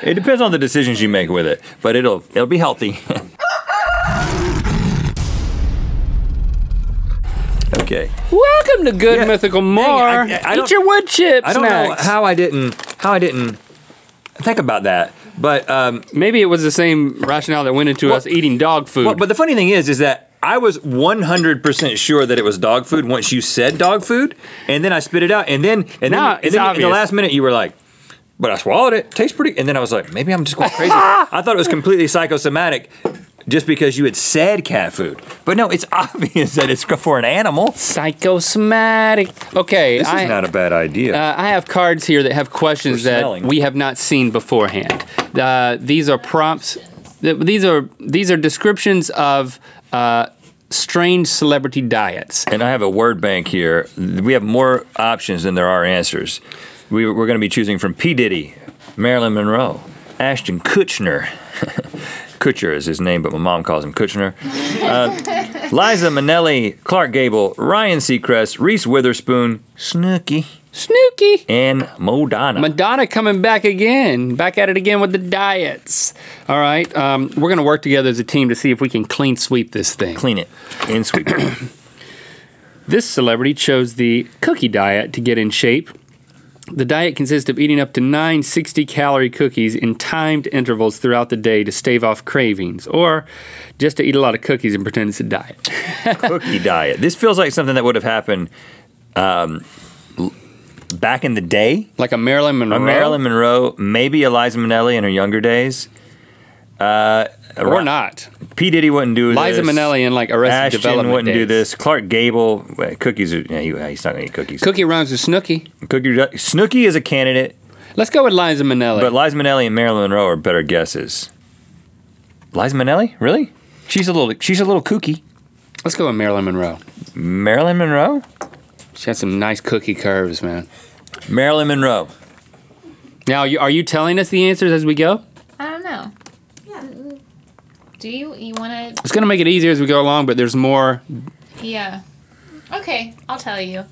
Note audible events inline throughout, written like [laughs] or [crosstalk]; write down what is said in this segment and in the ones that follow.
It depends on the decisions you make with it, but it'll it'll be healthy. [laughs] okay. Welcome to Good Yeah, Mythical dang it, More. I- I Eat your wood chip I don't know how I didn't how I didn't think about that, but um, Maybe it was the same rationale that went into Well- us eating dog food. Well, but the funny thing is, is that I was 100% sure that it was dog food once you said dog food, and then I spit it out, and then and No, then, and then in the last minute you were like, "But I swallowed it. Tastes pretty." And then I was like, "Maybe I'm just going crazy." [laughs] I thought it was completely psychosomatic. Just because you had said cat food, but no, it's [laughs] obvious that it's for an animal. Psychosomatic. Okay, This I, is not a bad idea. uh, I have cards here that have questions that we have not seen beforehand. Uh, these are prompts. These are these are descriptions of uh, strange celebrity diets. and I have a word bank here. We have more options than there are answers. We, we're going to be choosing from P. Diddy, Marilyn Monroe, Ashton Kutcher. [laughs] Kutcher is his name, but my mom calls him Kutcher. Uh, Liza Minnelli, Clark Gable, Ryan Seacrest, Reese Witherspoon, Snooki, Snooky. and Madonna. Madonna coming back again, back at it again with the diets. All right, um, we're gonna work together as a team to see if we can clean sweep this thing. Clean it in sweet. [clears throat] This celebrity chose the cookie diet to get in shape. The diet consists of eating up to nine 60 calorie cookies in timed intervals throughout the day to stave off cravings, or just to eat a lot of cookies and pretend it's a diet. [laughs] Cookie diet. This feels like something that would have happened um, back in the day. Like a Marilyn Monroe. A Marilyn Monroe, maybe a Liza Minnelli in her younger days. Uh, Or not. P. Diddy wouldn't do Liza this. Liza Minnelli in like Arrested Ashton Development wouldn't do this. Clark Gable, well, cookies. Are, yeah, he- uh, he's not gonna eat cookies. Cookie rhymes with Snooki. Cookie. Snooki is a candidate, Let's go with Liza Minnelli. but Liza Minnelli and Marilyn Monroe are better guesses. Liza Minnelli, really? She's a little. She's a little kooky. Let's go with Marilyn Monroe. Marilyn Monroe. She has some nice cookie curves, man. Marilyn Monroe. Now, are you telling us the answers as we go? I don't know. Yeah. Do you you want to? It's going to make it easier as we go along, but there's more. Yeah. Okay, I'll tell you.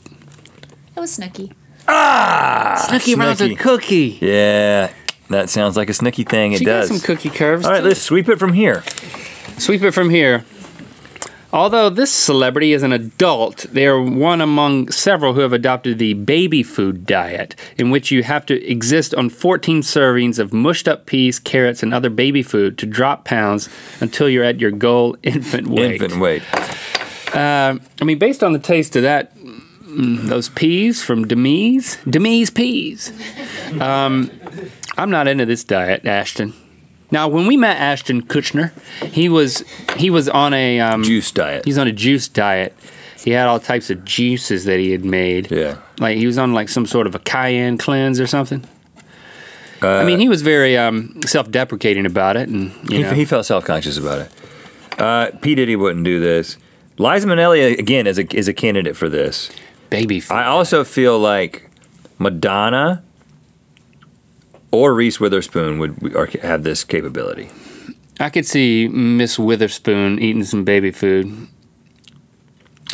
It was Snooki. Ah, Snooki rhymes a cookie. Yeah, that sounds like a Snooki thing. It She does. got some cookie curves. All right, too. let's sweep it from here. Sweep it from here. Although this celebrity is an adult, they are one among several who have adopted the baby food diet, in which you have to exist on 14 servings of mushed up peas, carrots, and other baby food to drop pounds until you're at your goal [laughs] infant weight. Infant weight. Um, I mean, based on the taste of that, mm, those peas from Demise, Demise peas. Um, I'm not into this diet, Ashton. Now, when we met Ashton Kutcher, he was he was on a um, Juice diet. he's on a juice diet. He had all types of juices that he had made. Yeah. Like he was on like some sort of a cayenne cleanse or something. Uh, I mean, he was very um, self-deprecating about it, and you he, know, he felt self conscious about it. Uh, P Diddy wouldn't do this. Liza Minnelli again is a is a candidate for this. baby. I also feel like Madonna or Reese Witherspoon would or have this capability. I could see Miss Witherspoon eating some baby food.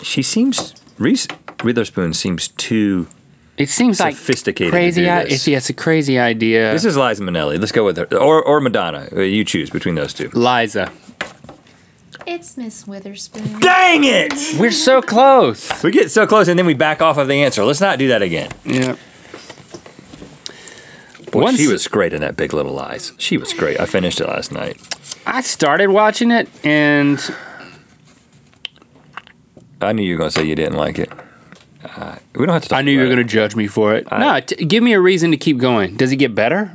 She seems Reese Witherspoon seems too. It seems like Sophisticated to crazy. do i- It's, yeah, it's a crazy idea. This is Liza Minnelli. Let's go with her or or Madonna. Uh, You choose between those two. Liza. It's Miss Witherspoon. Dang it! We're so close. We get so close and then we back off of the answer. Let's not do that again. Yeah. Boy, Once- she was great in that Big Little Lies. She was great. I finished it last night. I started watching it and I knew you were going to say you didn't like it. Uh, we don't have to talk I knew you were going to judge me for it. I- no, t- give me a reason to keep going. Does it get better?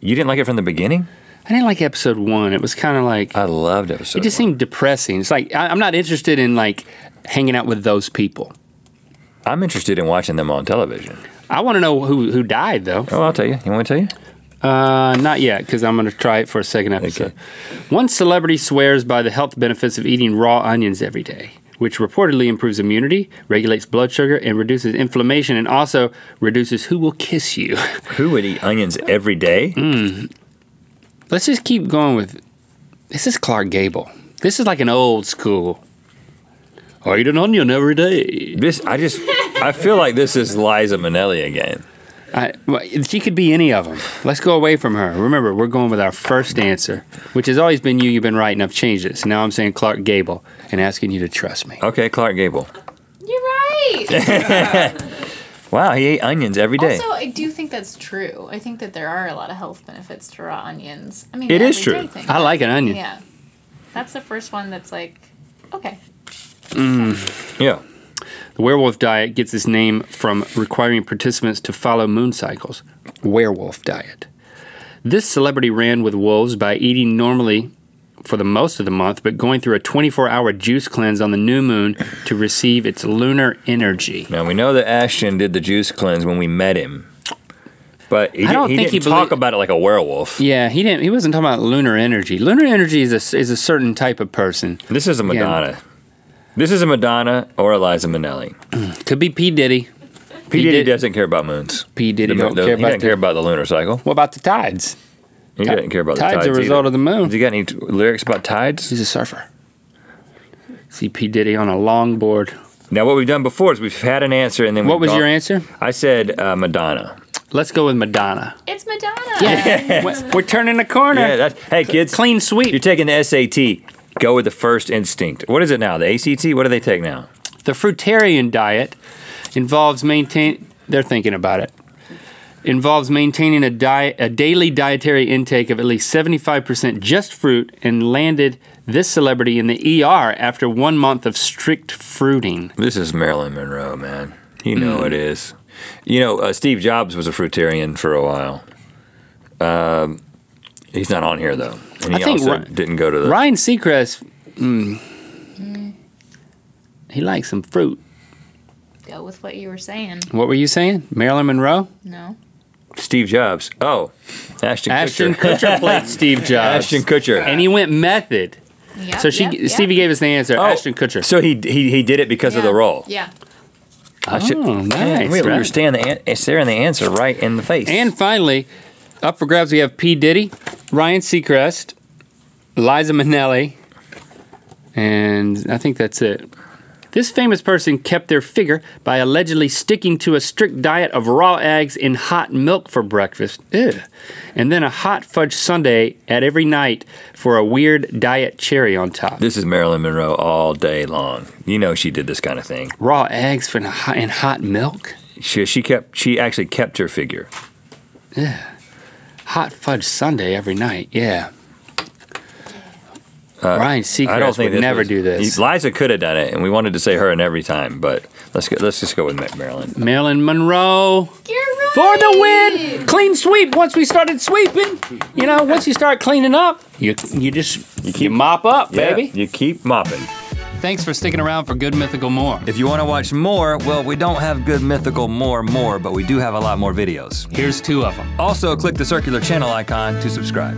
You didn't like it from the beginning? I didn't like episode one. It was kind of like I loved episode it just one. seemed depressing. It's like I, I'm not interested in like hanging out with those people. I'm interested in watching them on television. I want to know who who died though. Oh, I'll tell you. You want me to tell you? Uh, not yet, because I'm going to try it for a second episode. One celebrity swears by the health benefits of eating raw onions every day, which reportedly improves immunity, regulates blood sugar, and reduces inflammation, and also reduces who will kiss you. [laughs] Who would eat onions every day? Mm. Let's just keep going with. This is Clark Gable. This is like an old school. I eat an onion every day. This I just I feel like this is Liza Minnelli again. I, well, she could be any of them. Let's go away from her. Remember, we're going with our first answer, which has always been you. You've been right, and I've changed it. So now I'm saying Clark Gable and asking you to trust me. Okay, Clark Gable. You're right. [laughs] Wow, he ate onions every day. also, I do think that's true. I think that there are a lot of health benefits to raw onions. I mean, It the is everyday true. thing, I like an onion. Yeah, that's the first one that's like, okay. Mm. yeah. The werewolf diet gets its name from requiring participants to follow moon cycles. Werewolf diet. This celebrity ran with wolves by eating normally for the most of the month, but going through a 24 hour juice cleanse on the new moon to receive its lunar energy. Now we know that Ashton did the juice cleanse when we met him, but he, I don't he think didn't he talk about it like a werewolf. Yeah, he didn't. He wasn't talking about lunar energy. Lunar energy is a is a certain type of person. This is a Madonna. This is a Madonna or a Liza Minnelli. [clears throat] Could be P Diddy. P. He Diddy did- doesn't care about moons. P Diddy The- don't the- care he about doesn't the, care about the lunar cycle. What about the tides? He doesn't care about the tides tides. are a result either. of the moon. Has he got any t- lyrics about tides? He's a surfer. See P Diddy on a longboard. Now, what we've done before is we've had an answer, and then What we've was gone- your answer? I said uh, Madonna. Let's go with Madonna. It's Madonna. Yeah, we're, [laughs] we're turning the corner. Yeah, that's, hey kids, Clean sweep. You're taking the SAT. Go with the first instinct. What is it now? The ACT? What do they take now? The fruitarian diet involves maintain. They're thinking about it. Involves maintaining a diet, a daily dietary intake of at least 75% just fruit, and landed this celebrity in the ER after one month of strict fruiting. This is Marilyn Monroe, man. You know Hmm. it is. You know, uh, Steve Jobs was a fruitarian for a while. Um, he's not on here though, and he I think also Ry- didn't go to the. Ryan Seacrest, mm, he likes some fruit. Go with what you were saying. What were you saying? Marilyn Monroe? No. Steve Jobs. Oh, Ashton, Ashton Kutcher. Kutcher played [laughs] Steve Jobs. Ashton Kutcher. And he went method. Yep, So she, yep, yep. Gave us the answer. Oh, Ashton Kutcher. So he he he did it because of the role. Yeah. I should- Oh, Man, nice, we, we were right. staring the an- staring the answer right in the face. And finally, up for grabs, we have P. Diddy, Ryan Seacrest, Liza Minnelli, and I think that's it. This famous person kept their figure by allegedly sticking to a strict diet of raw eggs in hot milk for breakfast, Ew. and then a hot fudge sundae at every night for a weird diet cherry on top. this is Marilyn Monroe all day long. You know she did this kind of thing. Raw eggs for hot, in hot milk? She she kept she actually kept her figure. Yeah, hot fudge sundae every night, yeah. Ryan Seacrest Uh, I don't think would never was- do this. Liza could have done it, and we wanted to say her in every time, but let's go, let's just go with Ma- Marilyn. Marilyn Monroe You're right. for the win. Clean sweep. Once we started sweeping, you know, once you start cleaning up, you you just you, keep mop up, baby. You keep mopping. Thanks for sticking around for Good Mythical More. If you want to watch more, well, we don't have good mythical more more, but we do have a lot more videos. Here's two of them. Also, click the circular channel icon to subscribe.